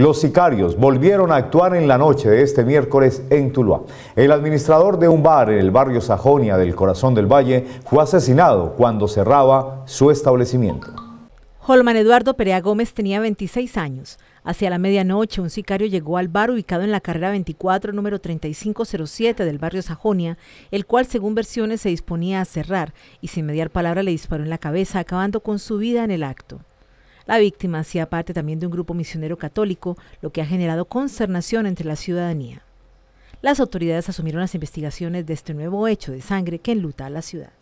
Los sicarios volvieron a actuar en la noche de este miércoles en Tuluá. El administrador de un bar en el barrio Sajonia del Corazón del Valle fue asesinado cuando cerraba su establecimiento. Holman Eduardo Perea Gómez tenía 26 años. Hacia la medianoche, un sicario llegó al bar ubicado en la carrera 24, número 3507 del barrio Sajonia, el cual, según versiones, se disponía a cerrar y sin mediar palabra le disparó en la cabeza, acabando con su vida en el acto. La víctima hacía parte también de un grupo misionero católico, lo que ha generado consternación entre la ciudadanía. Las autoridades asumieron las investigaciones de este nuevo hecho de sangre que enluta a la ciudad.